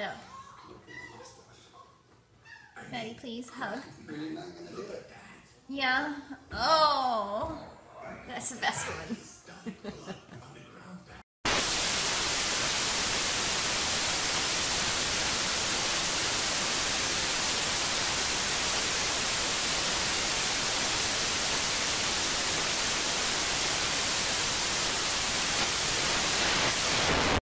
up. Maddie, please hug. Yeah. Oh, that's the best one.